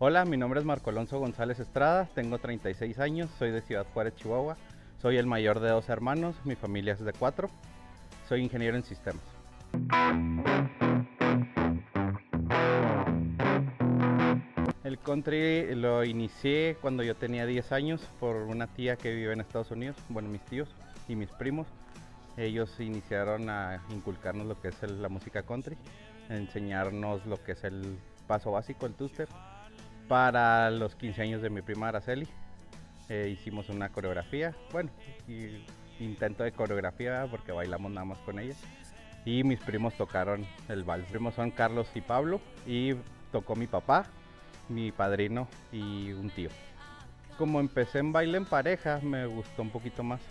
Hola, mi nombre es Marco Alonso González Estrada, tengo 36 años, soy de Ciudad Juárez, Chihuahua. Soy el mayor de dos hermanos, mi familia es de cuatro. Soy ingeniero en sistemas. El country lo inicié cuando yo tenía 10 años por una tía que vive en Estados Unidos, bueno, mis tíos y mis primos. Ellos iniciaron a inculcarnos lo que es la música country, enseñarnos lo que es el paso básico, el two-step. Para los 15 años de mi prima Araceli, eh, hicimos una coreografía, bueno, intento de coreografía porque bailamos nada más con ella. Y mis primos tocaron el vals. Mis primos son Carlos y Pablo y tocó mi papá, mi padrino y un tío. Como empecé en baile en pareja, me gustó un poquito más.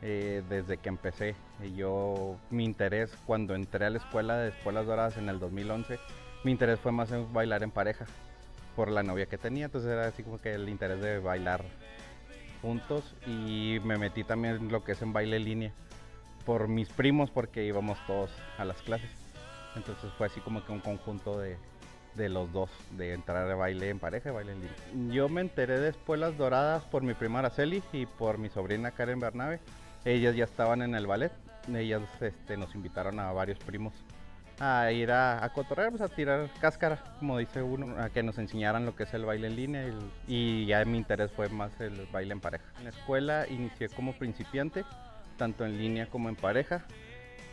Eh, desde que empecé, yo, mi interés cuando entré a la escuela de Escuelas Doradas en el 2011, mi interés fue más en bailar en pareja por la novia que tenía, entonces era así como que el interés de bailar juntos y me metí también en lo que es en baile en línea por mis primos porque íbamos todos a las clases. Entonces fue así como que un conjunto de, de los dos, de entrar a baile en pareja y baile en línea. Yo me enteré de Espuelas Doradas por mi prima Araceli y por mi sobrina Karen Bernabe. Ellas ya estaban en el ballet, ellas este, nos invitaron a varios primos a ir a, a cotorrear, pues a tirar cáscara, como dice uno, a que nos enseñaran lo que es el baile en línea y, ya mi interés fue más el baile en pareja. En la escuela inicié como principiante, tanto en línea como en pareja,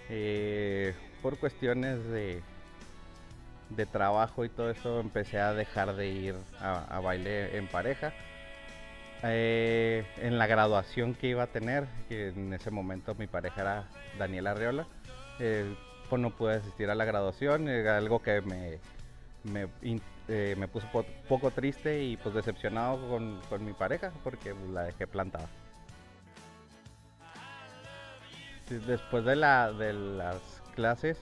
eh, por cuestiones de, trabajo y todo eso empecé a dejar de ir a, baile en pareja. Eh, en la graduación que iba a tener, que en ese momento mi pareja era Daniela Arreola, eh, pues no pude asistir a la graduación, algo que me, me, eh, me puso poco triste y pues decepcionado con, con mi pareja porque la dejé plantada. Después de, la, de las clases,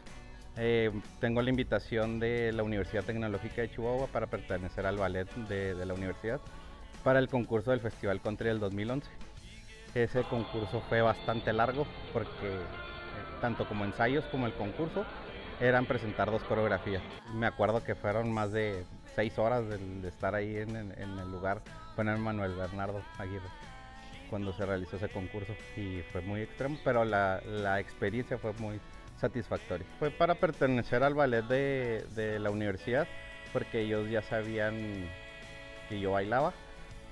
eh, tengo la invitación de la Universidad Tecnológica de Chihuahua para pertenecer al ballet de, de la universidad para el concurso del Festival Country del 2011. Ese concurso fue bastante largo porque tanto como ensayos como el concurso, eran presentar dos coreografías. Me acuerdo que fueron más de seis horas de, estar ahí en, el lugar, con el Manuel Bernardo Aguirre, cuando se realizó ese concurso y fue muy extremo, pero la, experiencia fue muy satisfactoria. Fue para pertenecer al ballet de, de la universidad, porque ellos ya sabían que yo bailaba,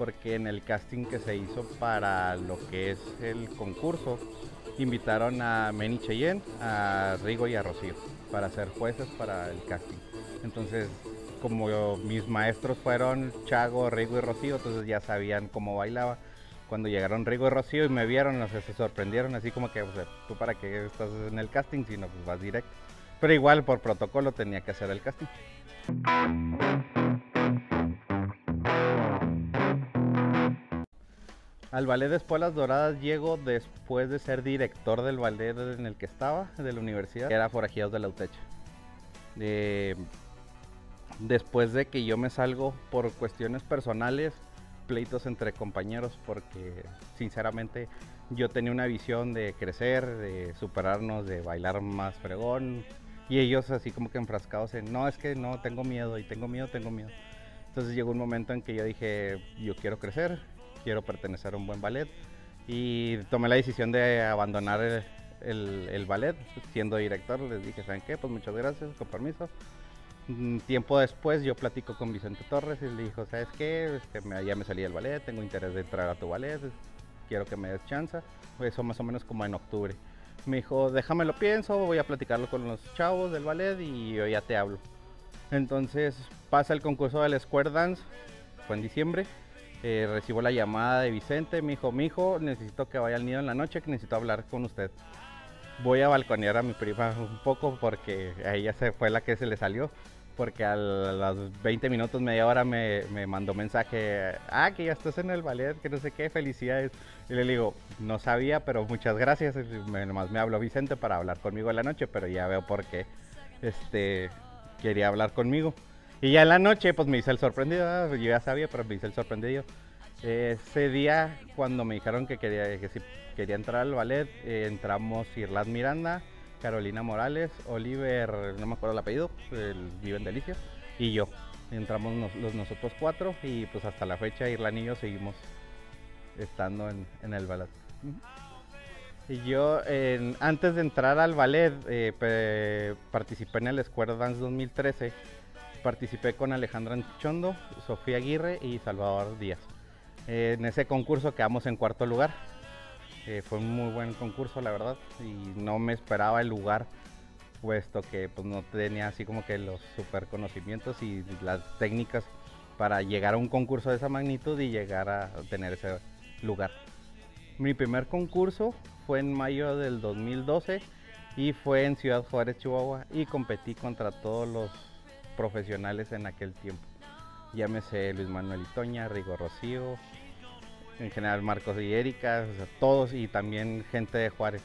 porque en el casting que se hizo para lo que es el concurso, invitaron a Meni Cheyenne, a Rigo y a Rocío para ser jueces para el casting. Entonces, como mis maestros fueron Chago, Rigo y Rocío, entonces ya sabían cómo bailaba. Cuando llegaron Rigo y Rocío y me vieron, se sorprendieron, así como que, tú para qué estás en el casting, si no, pues vas directo. Pero igual por protocolo tenía que hacer el casting. Al ballet de Espuelas Doradas llego después de ser director del ballet en el que estaba, de la universidad, era Forajidos de la UTECH. después de que yo me salgo por cuestiones personales, pleitos entre compañeros, porque sinceramente yo tenía una visión de crecer, de superarnos, de bailar más fregón, y ellos así como que enfrascados en, no, es que no, tengo miedo, y tengo miedo, tengo miedo. Entonces llegó un momento en que yo dije, yo quiero crecer, quiero pertenecer a un buen ballet y tomé la decisión de abandonar el, ballet siendo director. Les dije, ¿saben qué? Pues muchas gracias, con permiso. Un tiempo después yo platico con Vicente Torres y le dijo, ¿sabes qué? Este, ya me salí del ballet, tengo interés de entrar a tu ballet, quiero que me des chance. Eso más o menos como en octubre. Me dijo, déjame lo pienso, voy a platicarlo con los chavos del ballet y yo ya te hablo. Entonces pasa el concurso del Square Dance, fue en diciembre. Eh, recibo la llamada de Vicente, mi hijo, mi hijo, necesito que vaya al nido en la noche, que necesito hablar con usted. Voy a balconear a mi prima un poco porque a ella se fue la que se le salió, porque a los 20 minutos, media hora me, me mandó mensaje, ah, que ya estás en el ballet, que no sé qué, felicidades. Y le digo, no sabía, pero muchas gracias. Me, nomás me habló Vicente para hablar conmigo en la noche, pero ya veo por qué este, quería hablar conmigo. Y ya en la noche, pues me hice el sorprendido. Yo ya sabía, pero me hice el sorprendido. Ese día, cuando me dijeron que quería, que quería entrar al ballet, eh, entramos Irlad Miranda, Carolina Morales, Oliver, no me acuerdo el apellido, el vive en Delicia, y yo. Entramos los nosotros cuatro y pues hasta la fecha Irlán y yo seguimos estando en, el ballet. Y yo, antes de entrar al ballet, eh, participé en el Square Dance 2013. Participé con Alejandra Anchondo, Sofía Aguirre y Salvador Díaz. en ese concurso quedamos en cuarto lugar. Eh, fue un muy buen concurso, la verdad, y no me esperaba el lugar, puesto que pues, no tenía así como que los super conocimientos y las técnicas para llegar a un concurso de esa magnitud y llegar a tener ese lugar. Mi primer concurso fue en mayo del 2012 y fue en Ciudad Juárez, Chihuahua y competí contra todos los profesionales en aquel tiempo. Llámese Luis Manuel Itoña, Rigo Rocío, en general Marcos y Erika, todos y también gente de Juárez.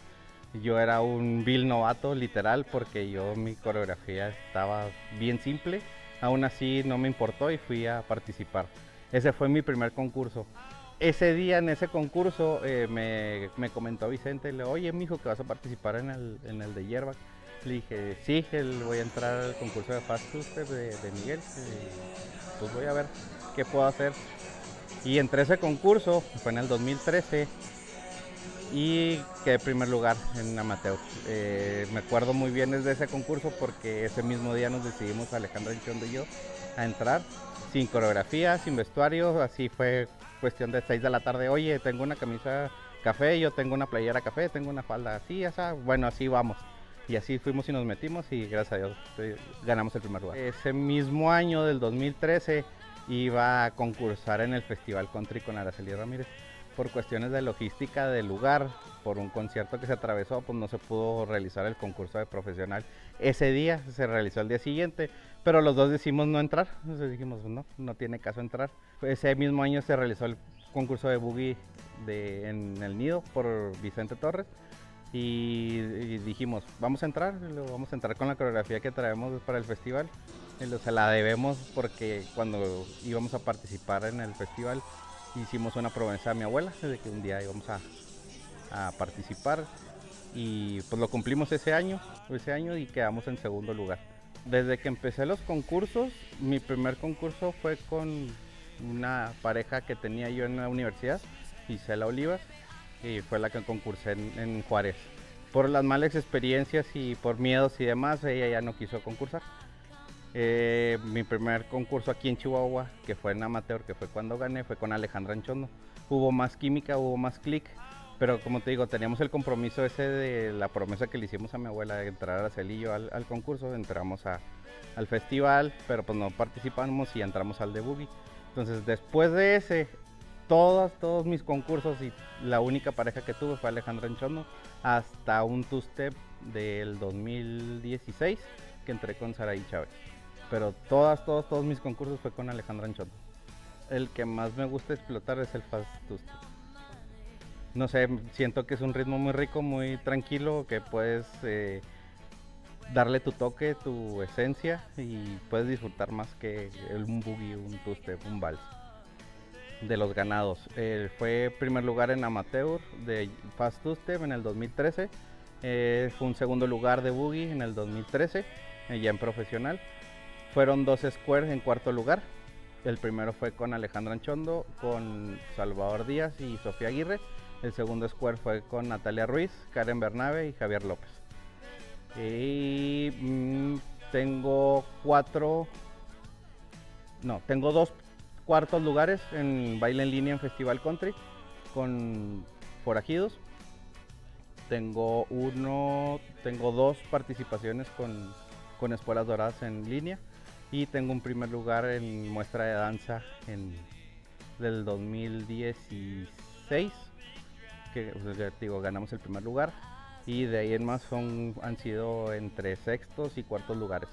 Yo era un vil novato, literal, porque yo mi coreografía estaba bien simple. Aún así no me importó y fui a participar. Ese fue mi primer concurso ese día en ese concurso eh, me, comentó Vicente, le oye, mijo, que vas a participar en el, en el de hierba. Dije, sí, voy a entrar al concurso de Fast Food de, Miguel. pues voy a ver qué puedo hacer. Y entré ese concurso, fue en el 2013, y quedé primer lugar en amateur. Eh, me acuerdo muy bien de ese concurso porque ese mismo día nos decidimos, Alejandro Enchondo y yo, a entrar sin coreografía, sin vestuario, así fue cuestión de 6 de la tarde, oye, tengo una camisa café, yo tengo una playera café, tengo una falda así, esa, bueno, así vamos. Y así fuimos y nos metimos y gracias a Dios eh, ganamos el primer lugar. Ese mismo año del 2013 iba a concursar en el Festival Country con Araceli Ramírez. Por cuestiones de logística del lugar, por un concierto que se atravesó, pues no se pudo realizar el concurso de profesional ese día, se realizó el día siguiente, pero los dos decidimos no entrar, entonces dijimos, no, no tiene caso entrar. Ese mismo año se realizó el concurso de boogie de, en el nido por Vicente Torres y, dijimos, vamos a entrar, vamos a entrar con la coreografía que traemos para el festival. se la debemos porque cuando íbamos a participar en el festival hicimos una promesa a mi abuela de que un día íbamos a, participar y pues lo cumplimos ese año, ese año y quedamos en segundo lugar. Desde que empecé los concursos, mi primer concurso fue con una pareja que tenía yo en la universidad, Isela Olivas, y fue la que concursé en, Juárez. Por las malas experiencias y por miedos y demás, ella ya no quiso concursar. Eh, mi primer concurso aquí en Chihuahua, que fue en amateur, que fue cuando gané, fue con Alejandra Anchondo. Hubo más química, hubo más clic, pero como te digo, teníamos el compromiso ese de la promesa que le hicimos a mi abuela de entrar a Celillo al, al concurso, entramos al festival, pero pues no participamos y entramos al de Boogie. Entonces después de ese, todos, todos mis concursos y la única pareja que tuve fue Alejandra Enchondo, hasta un two-step del 2016 que entré con Saraí Chávez. Pero todas, todos, todos mis concursos fue con Alejandra Enchondo. El que más me gusta explotar es el fast two-step no sé, siento que es un ritmo muy rico, muy tranquilo, que puedes eh, darle tu toque, tu esencia y puedes disfrutar más que un boogie, un two-step, un vals. De los ganados, eh, fue primer lugar en amateur de Fast Two-Step en el 2013, eh, fue un segundo lugar de boogie en el 2013, ya en profesional. Fueron dos squares en cuarto lugar. El primero fue con Alejandro Anchondo, con Salvador Díaz y Sofía Aguirre. El segundo square fue con Natalia Ruiz, Karen Bernabe y Javier López. Y mm, tengo cuatro, no, tengo dos cuartos lugares en baile en línea en Festival Country con forajidos. Tengo uno, tengo dos participaciones con, con escuelas doradas en línea y tengo un primer lugar en muestra de danza en, del 2016 que digo, ganamos el primer lugar y de ahí en más son, han sido entre sextos y cuartos lugares.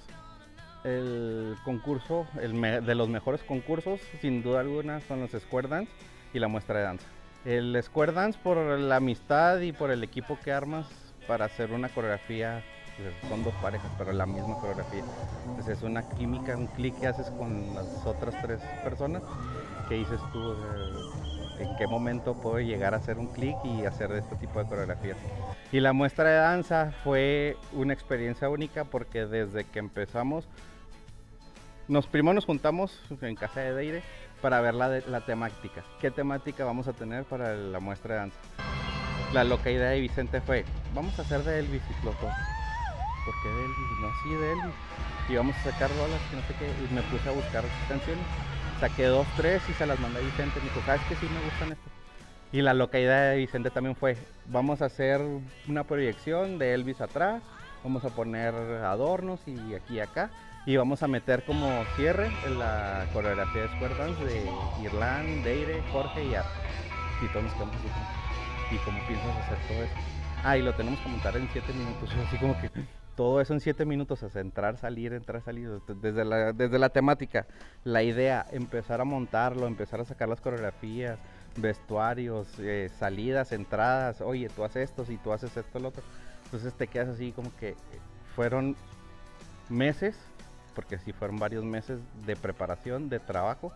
El concurso, el de los mejores concursos, sin duda alguna, son los Square Dance y la muestra de danza. El Square Dance por la amistad y por el equipo que armas para hacer una coreografía, pues, son dos parejas, pero la misma coreografía. Entonces es una química, un clic que haces con las otras tres personas que dices tú, en qué momento puedo llegar a hacer un clic y hacer este tipo de coreografías. Y la muestra de danza fue una experiencia única porque desde que empezamos, nos primero nos juntamos en casa de Deire para ver la, la temática. ¿Qué temática vamos a tener para la muestra de danza? La loca idea de Vicente fue, vamos a hacer de Elvis y loco. ¿Por qué de Elvis? No, sí, de Elvis. Y vamos a sacar rolas, que no sé qué. Y me puse a buscar canciones. Saqué dos, tres y se las mandé a Vicente. Me dijo, ¿sabes que sí me gustan estas? Y la loca idea de Vicente también fue, vamos a hacer una proyección de Elvis atrás, vamos a poner adornos y aquí y acá, y vamos a meter como cierre en la coreografía de Square Dance de Irlanda, Deire, Jorge y Art. Y todos nos quedamos así ¿y cómo piensas hacer todo eso? Ah, y lo tenemos que montar en 7 minutos, así como que todo eso en 7 minutos, es entrar, salir, entrar, salir, desde la, desde la temática, la idea, empezar a montarlo, empezar a sacar las coreografías, vestuarios, eh, salidas, entradas, oye, tú haces esto, si tú haces esto, lo otro. Entonces te quedas así como que fueron meses, porque sí fueron varios meses de preparación, de trabajo,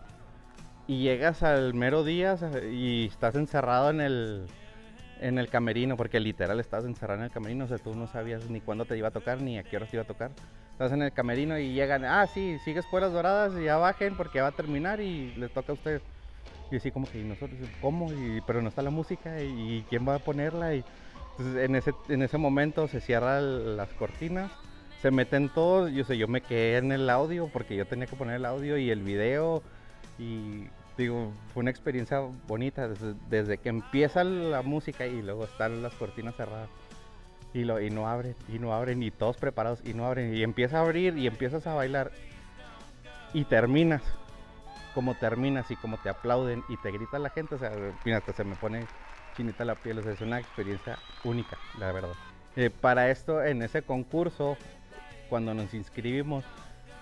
y llegas al mero día y estás encerrado en el, en el camerino, porque literal estás encerrado en el camerino, o sea, tú no sabías ni cuándo te iba a tocar, ni a qué horas te iba a tocar. Estás en el camerino y llegan, ah, sí, sigues fueras doradas, y ya bajen porque va a terminar y les toca a ustedes. Y así como que, ¿y nosotros cómo? Y, pero no está la música, ¿y quién va a ponerla? Y, entonces en ese, en ese momento se cierran las cortinas, se meten todos, yo sé, yo me quedé en el audio porque yo tenía que poner el audio y el video y digo, fue una experiencia bonita desde, que empieza la música y luego están las cortinas cerradas y, lo, y no abren, y no abren, y todos preparados y no abren, y empieza a abrir y empiezas a bailar y terminas como terminas y como te aplauden y te grita la gente, o sea, fíjate, se me pone chinita la piel, o sea, es una experiencia única, la verdad. Eh, para esto, en ese concurso, cuando nos inscribimos,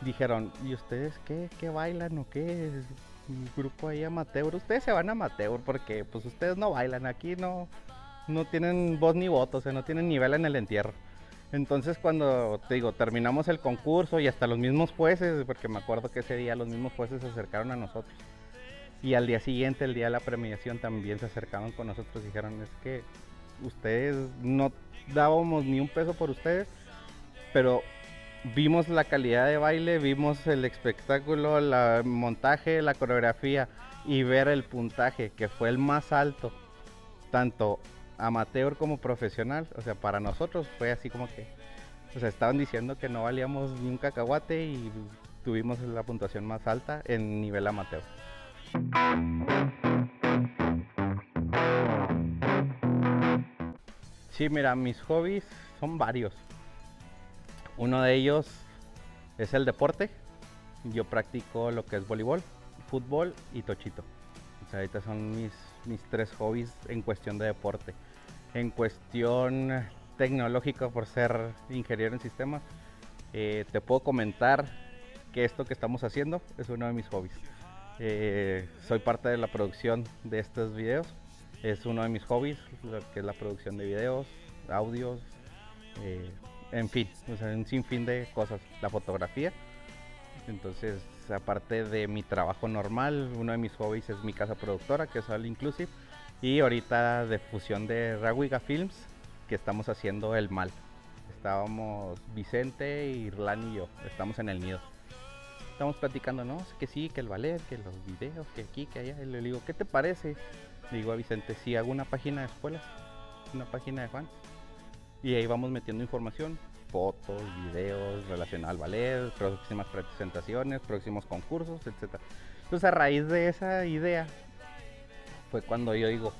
dijeron, ¿y ustedes qué, qué bailan o qué? Grupo ahí amateur, ustedes se van amateur porque pues ustedes no bailan, aquí no, no tienen voz ni voto, o sea, no tienen nivel en el entierro. Entonces cuando te digo, terminamos el concurso y hasta los mismos jueces, porque me acuerdo que ese día los mismos jueces se acercaron a nosotros. Y al día siguiente, el día de la premiación, también se acercaron con nosotros y dijeron, es que ustedes no dábamos ni un peso por ustedes, pero vimos la calidad de baile, vimos el espectáculo, el montaje, la coreografía y ver el puntaje que fue el más alto, tanto amateur como profesional, o sea, para nosotros fue así como que, o sea, estaban diciendo que no valíamos ni un cacahuate y tuvimos la puntuación más alta en nivel amateur. Sí, mira, mis hobbies son varios. Uno de ellos es el deporte. Yo practico lo que es voleibol, fútbol y tochito. Ahorita son mis, mis tres hobbies en cuestión de deporte en cuestión tecnológica por ser ingeniero en sistemas, eh, te puedo comentar que esto que estamos haciendo es uno de mis hobbies. Eh, soy parte de la producción de estos videos. Es uno de mis hobbies, que es la producción de videos, audios, eh, en fin, un sinfín de cosas. La fotografía. Entonces, aparte de mi trabajo normal, uno de mis hobbies es mi casa productora, que es All Inclusive y ahorita de fusión de Rawiga Films, que estamos haciendo El Mal. Estábamos Vicente, Irlán y yo, estamos en el nido. Estamos platicando, ¿no? Que sí, que el ballet, que los videos, que aquí, que allá. Y le digo, ¿qué te parece? Le digo a Vicente, si hago una página de escuelas, una página de fans. Y ahí vamos metiendo información, fotos, videos relacionados al ballet, próximas presentaciones, próximos concursos, etc. Entonces a raíz de esa idea fue cuando yo digo,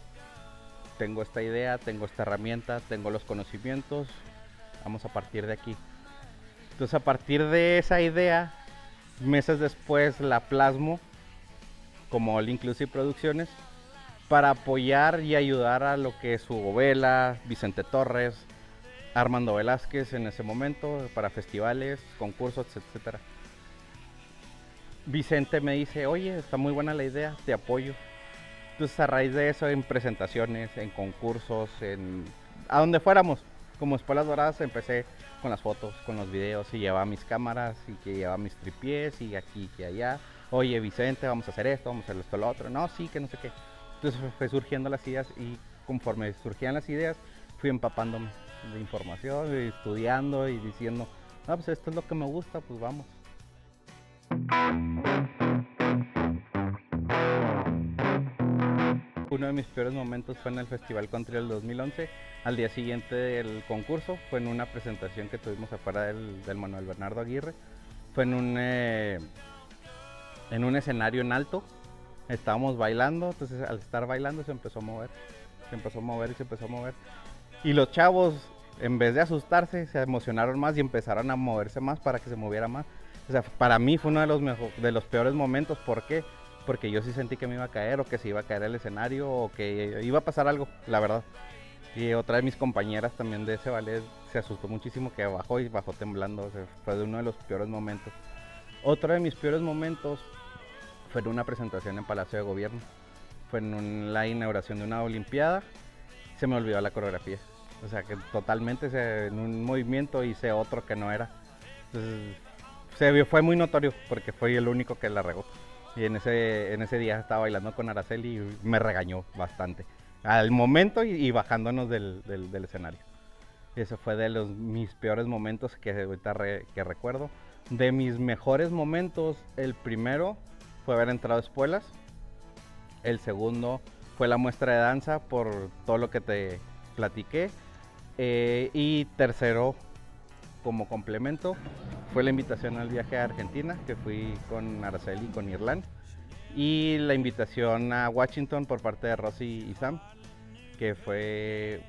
tengo esta idea, tengo esta herramienta, tengo los conocimientos, vamos a partir de aquí. Entonces a partir de esa idea, meses después la plasmo como All Inclusive Producciones para apoyar y ayudar a lo que es Hugo Vela, Vicente Torres, Armando Velázquez en ese momento para festivales, concursos, etcétera. Vicente me dice, oye, está muy buena la idea, te apoyo. Entonces a raíz de eso en presentaciones, en concursos, en a donde fuéramos, como Espuelas Doradas empecé con las fotos, con los videos y llevaba mis cámaras y que llevaba mis tripiés y aquí y allá. Oye Vicente, vamos a hacer esto, vamos a hacer esto, lo otro. No, sí, que no sé qué. Entonces fue surgiendo las ideas y conforme surgían las ideas, fui empapándome de información, estudiando y diciendo, ah, pues esto es lo que me gusta, pues vamos. Uno de mis peores momentos fue en el Festival Country del 2011. Al día siguiente del concurso fue en una presentación que tuvimos afuera del, del Manuel Bernardo Aguirre. Fue en un, eh, en un escenario en alto. Estábamos bailando, entonces al estar bailando se empezó a mover. Se empezó a mover y se empezó a mover. Y los chavos, en vez de asustarse, se emocionaron más y empezaron a moverse más para que se moviera más. O sea, para mí fue uno de los, de los peores momentos. ¿Por qué? Porque yo sí sentí que me iba a caer o que se iba a caer el escenario o que iba a pasar algo, la verdad. Y otra de mis compañeras también de ese ballet se asustó muchísimo que bajó y bajó temblando. Fue de uno de los peores momentos. Otro de mis peores momentos fue en una presentación en Palacio de Gobierno. Fue en la inauguración de una Olimpiada. Se me olvidó la coreografía. O sea, que totalmente se, en un movimiento hice otro que no era. Entonces, se vio, fue muy notorio porque fue el único que la regó. Y en ese, en ese día estaba bailando con Araceli y me regañó bastante. Al momento y, bajándonos del, del, escenario. Ese fue de los, mis peores momentos que ahorita que recuerdo. De mis mejores momentos, el primero fue haber entrado a espuelas. El segundo fue la muestra de danza por todo lo que te platiqué. Eh, y tercero, como complemento, fue la invitación al viaje a Argentina, que fui con Araceli y con Irlanda. Y la invitación a Washington por parte de Rosy y Sam, que fue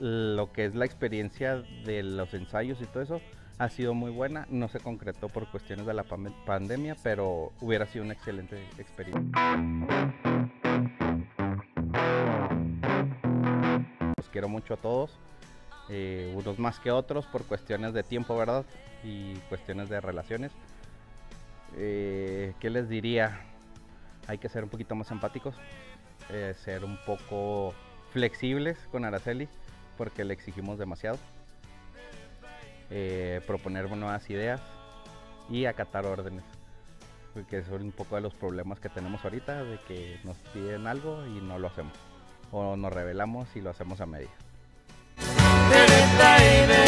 lo que es la experiencia de los ensayos y todo eso. Ha sido muy buena, no se concretó por cuestiones de la pandemia, pero hubiera sido una excelente experiencia. Los quiero mucho a todos. Eh, unos más que otros por cuestiones de tiempo, ¿verdad? Y cuestiones de relaciones. Eh, ¿Qué les diría? Hay que ser un poquito más empáticos, eh, ser un poco flexibles con Araceli, porque le exigimos demasiado. proponer nuevas ideas y acatar órdenes, porque son un poco de los problemas que tenemos ahorita, de que nos piden algo y no lo hacemos, o nos revelamos y lo hacemos a media. Baby.